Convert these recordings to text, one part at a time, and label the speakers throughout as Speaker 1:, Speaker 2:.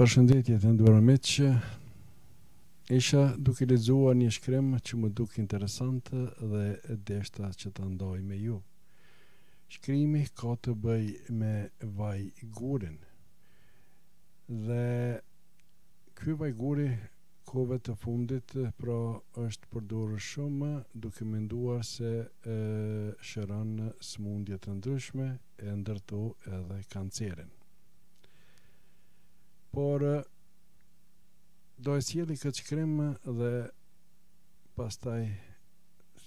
Speaker 1: Përshëndetje të nderuar miq. Isha duke lexuar një shkrim që më duk interesant dhe deshta që ta ndaj me ju. Shkrimi ka të bëjë me vajgurin. Dhe ky vajguri Kohëve të fundit pra është përdorur shumë duke menduar se shëron sëmundje të ndryshme e ndër to edhe kancerin. Por do e sjell këtë shkrim dhe pastaj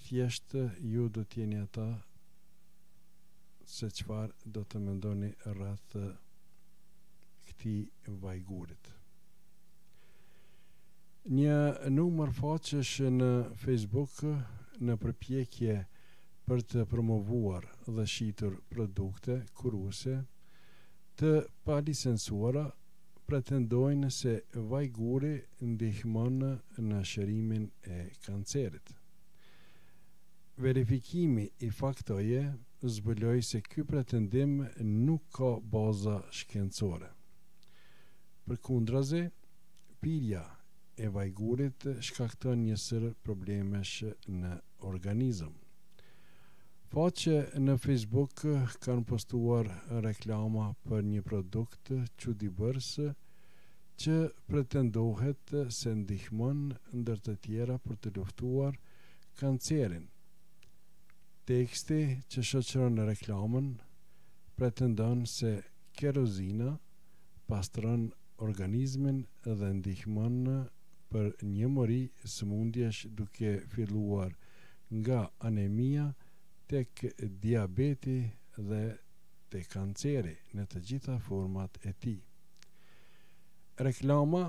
Speaker 1: thjesht ju do të jeni ata se çfarë do të mendoni rreth këtij vajgurit. Një numër faqesh në Facebook në përpjekje për të promovuar dhe shitur produkte kuruese të palicencuara pretendojnë se vajguri ndihmon në shërimin e kancerit. Verifikimi i Faktoje zbuloi se ky pretendim nuk ka baza shkencore. Përkundrazi, pirja e vajgurit shkakton një sërë problemesh në organizëm. Faqe në Facebook kanë postuar reklama për një produkt çudibërës që pretendohet se ndihmon ndër të tjera për të luftuar kancerin. Teksti që shoqëron reklamën pretendon se kerozina pastron organizmin dhe ndihmon për një mori sëmundjesh duke filluar nga anemia tek diabeti dhe te kanceri në të gjitha format e tij. Reklama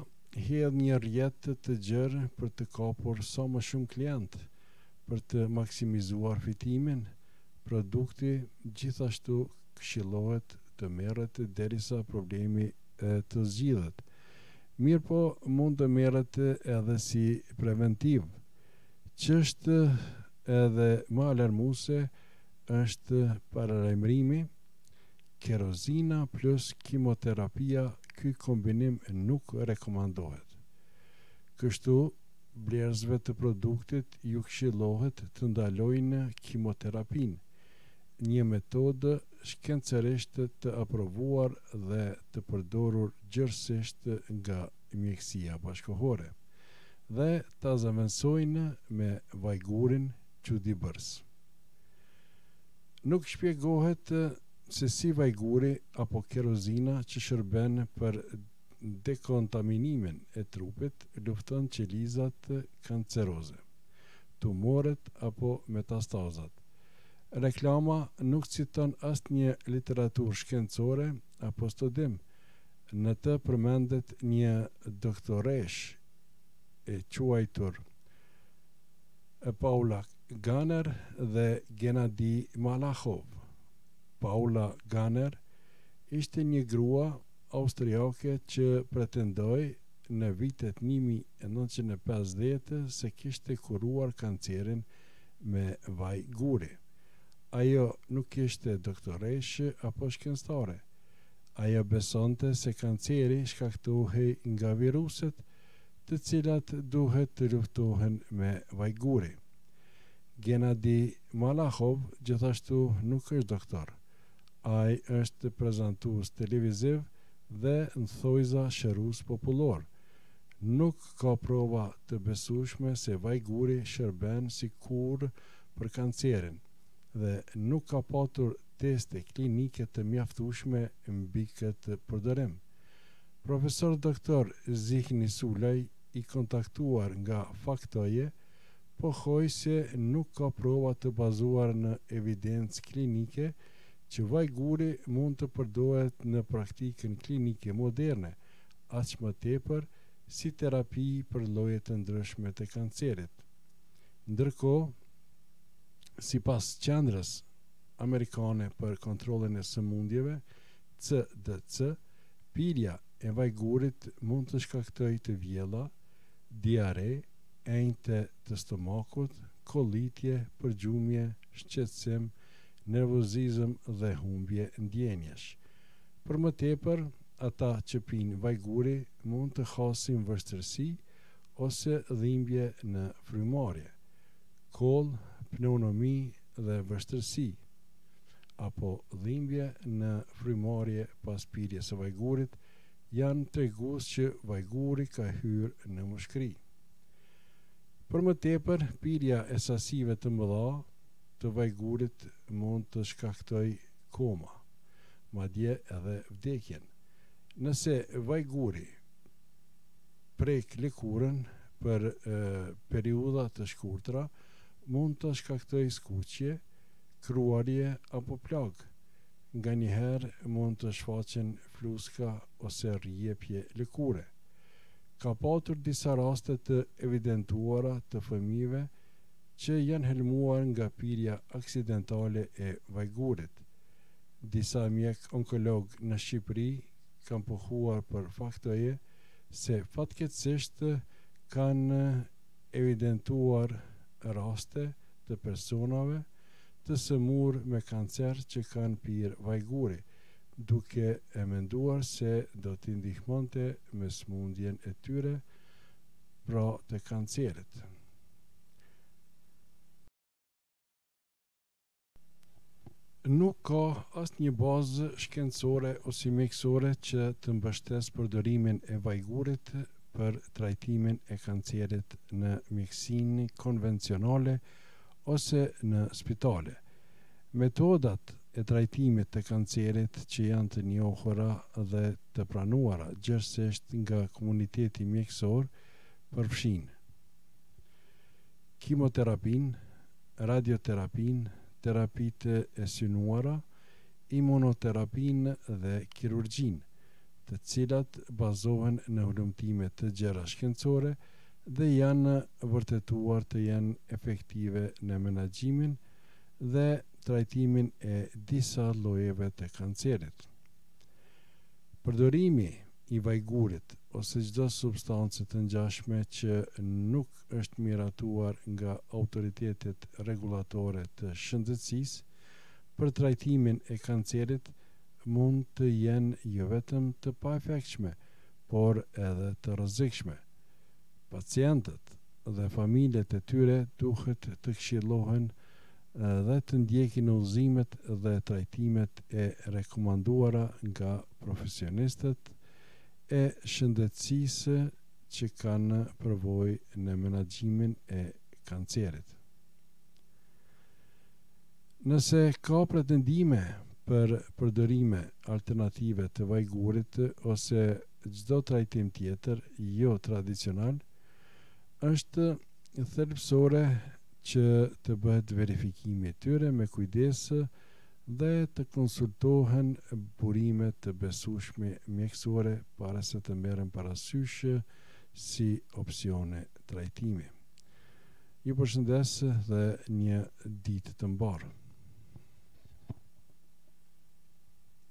Speaker 1: hedh një rrjet të gjerë për të kapur sa më shumë klientë për të maksimizuar fitimin, produkti gjithashtu këshillohet të merret derisa problemi të zgjidhet. Mirëpo mund të merret edhe si preventiv. Ç'është edhe më alarmuese është paralajmërimi, Kerozina plus kimoterapia ky kombinim nuk rekomandohet. Kështu blerësve të produktit iu këshillohet të ndalojnë kimoterapinë. një metodë shkencërisht të aprovuar dhe të përdorur gjerësisht nga mjekësia bashkëkohore, dhe ta zëvendësojnë me vajgurin çudibërës. Nuk shpjegohet se si vajguri apo kerozina që shërben për dekontaminimin e trupit lufton qelizat kanceroze, tumoret apo metastazat, Reklama nuk citon asnjë literaturë shkencore apo studim. Në të përmendet një doktoreshë e quajtur Paula Ganer dhe Genadi Malakhov. Paula Ganer ishte një grua austriake që pretendoi në vitet një mijë e nëntëqind e pesëdhjetë se kishte kuruar kancerin me vajguri. Ajo nuk ishte doktoreshë apo shkencëtare. Ajo besonte se kanceri shkaktohej nga viruset të cilat duhet të luftohen me vajguri. Genadi Malakhov gjithashtu nuk është doktor. Ai është prezantues televiziv dhe në thonjëza shërues popullor. Nuk ka prova të besueshme se vajguri shërben si kurë për kancerin dhe nuk ka patur teste klinike të mjaftueshme mbi këtë përdorim. Profesor Doktor Zihni Sulaj i kontaktuar nga Faktoje pohoi se nuk ka prova të bazuar në evidencë klinike që vajguri mund të përdoret në praktikën klinike moderne aq më tepër si terapi për lloje të ndryshme të kancerit. Ndërkohë, sipas Qendrës Amerikane për Kontrollin e Sëmundjeve, CDC, pirja e vajgurit mund të shkaktojë të vjella, diare, ënjtje të stomakut, kollitje, përgjumje, shqetësim, nervozizëm dhe humbje ndjenjash. Për më tepër, ata që pinë vajguri mund të hasin vështirësi ose dhimbje në frymëmarrje, kollë, pneumoni dhe vështirësi apo dhimbje në frymëmarrje pas pirjes së vajgurit janë tregues që vajguri ka hyrë në mushkëri. Për më tepër, pirja e sasive të mëdha të vajgurit mund të shkaktojë koma. madje edhe vdekjen. Nëse vajguri prek lëkurën për periudha të shkurtra, mund të shkaktojë skuqje, kruarje apo plagë. Nganjëherë mund të shfaqen fluska ose rrjepje lëkure. Ka patur disa raste të evidentuara të fëmijëve që janë helmuar nga pirja aksidentale e vajgurit. Disa mjekë onkologë në Shqipëri kanë pohuar për Faktoje se fatkeqësisht kanë evidentuar raste të personave të sëmurë me kancer që kanë pirë vajguri, duke e menduar se do t'i ndihmonte me sëmundjen e tyre, pra të kancerit. Nuk ka asnjë bazë shkencore ose mjekësore që të mbështesë përdorimin e vajgurit për trajtimin e kancerit në mjekësinë konvencionale ose në spitale. Metodat e trajtimit të kancerit që janë të njohura dhe të pranuara gjerësisht nga komuniteti mjekësor përfshijnë. kimoterapinë, radioterapinë, terapitë e synuara, imunoterapinë dhe kirurgjinë, të cilat bazohen në hulumtime të gjera shkencore dhe janë vërtetuar të jenë efektive në menaxhimin dhe trajtimin e disa llojeve të kancerit. Përdorimi i vajgurit ose çdo substance të ngjashme që nuk është miratuar nga autoritetet rregullatore të shëndetësisë për trajtimin e kancerit mund të jenë jo vetëm të paefektshme, por edhe të rrezikshme. Pacientët dhe familjet e tyre duhet të këshillohen dhe të ndjekin udhëzimet dhe trajtimet e rekomanduara nga profesionistët e shëndetësisë, që kanë përvojë në menaxhimin e kancerit. Nëse ka pretendime për përdorime alternative të vajgurit ose çdo trajtim tjetër jo tradicional, është thelbësore që të bëhet verifikimi i tyre me kujdes dhe të konsultohen burime të besueshme mjekësore para se të merren parasysh si opsione trajtimi. Ju përshëndes dhe një ditë të mbarë.